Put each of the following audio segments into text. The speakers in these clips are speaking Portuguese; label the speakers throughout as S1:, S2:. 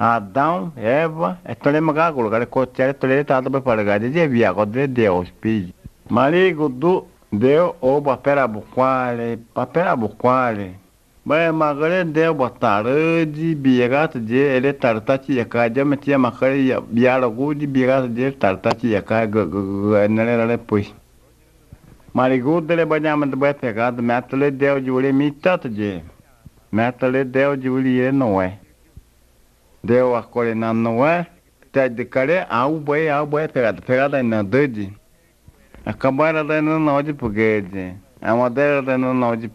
S1: Adão, Eva, etole magagul, care coțele tolele tată pe părăgade, de via, de Deus, pigi. Marigo du deu o papera bucoale, papera bucoale. Băi, magare deu bătară de birat de ele tartaci e ca de metie macare biaragu de birat de tartaci e ca gănelele pui. Marigo de le băneam de băi pegat, meatele deu de ule mitat de. Meatele deu de ule e nouă. Deu a kore na noe te de kare au boi au boi pegada pegada na dede acabaram da no não de puguede a modelo da no não de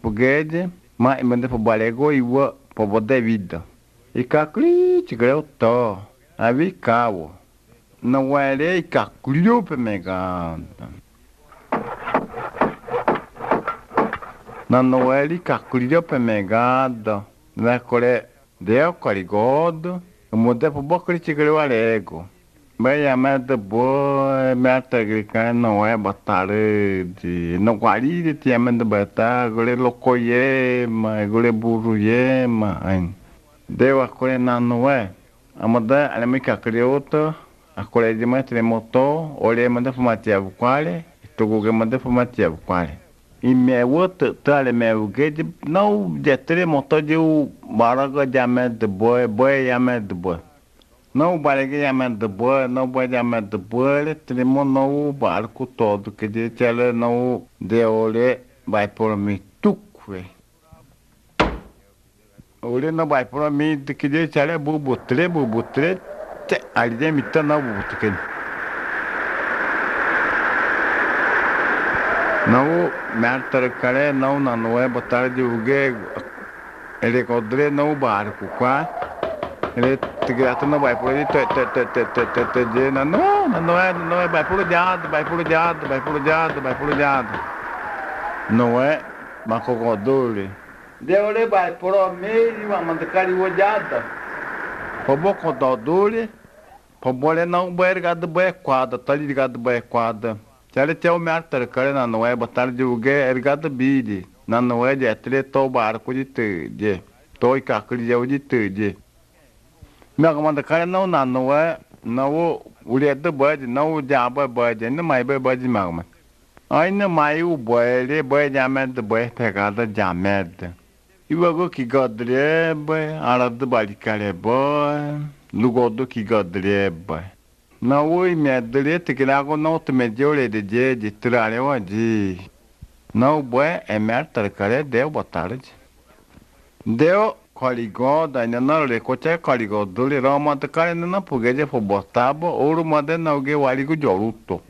S1: mas mande po balego e o po bode vida e kakli tigre to a vi cawo não era e kakliu pe meganda na não era e kakliu pe meganda na kore deu corigodo muda po bokri chigre walego baya mata bo mata grika no é batare de no guari de tiama de bata gole lokoye ma gole buruye ma an deu a kore na é amada ala me kakreoto a kore de matre moto ole manda fumatia bukwale tuguge manda fumatia e outra tale me o que de não de três motor de o baraga de amed de boy boy amed de boy não baraga de amed de boy não boy de amed de boy tremo não o barco todo que de tele não de olhe vai por mim tuque olhe não vai por mim de de tele bubu tre bubu tre ali de não bubu que Nartarcaré não, não é botar de ugue. Ele codre não barco, quá. Ele gata não vai por ele, te te te te te te te de não, não é, não é vai por diado, vai por diado, vai por diado, vai por diado. Não é macocodule. Deole vai por o meio, uma mandacari olhada. Pobocodule, pobole não, boergado boequada, tá ligado boequada. Chale teu mertar na não é de uge ergada bide. Na não de atle to barco de te de to i kakri de de te de me manda kare não na não é não o le de bud não o ja ba bud ne mai ba bud magma ai ne mai o boy le boy ja med boy pegada ja med e o que godre boy ara de bali kare boy lugodo que godre boy na oi me dele te que lago não te me deu de de de trare o de não bué é merta care deu boa tarde deu coligo da ainda não le coche coligo do le roma te care não pugue de fo botabo ouro made não ge waligo joruto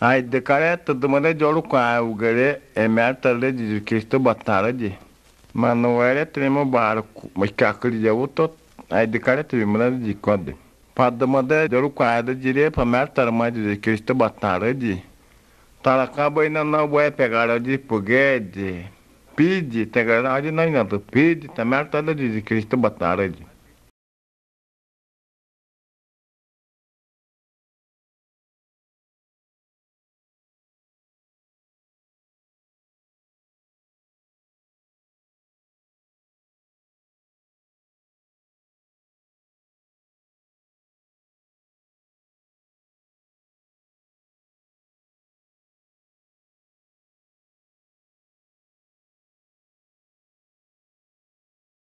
S1: ai de care tudo made joru qua o gere é merta le de Cristo boa tarde Manuel tremo barco mas cacri de outro ai de care tremo de code padamada jaru kwada jire pamar tarma de Cristo batara de Taracaba ainda não vai pegar de puguede pide tegara de não ainda pide tamar tada de Cristo batara de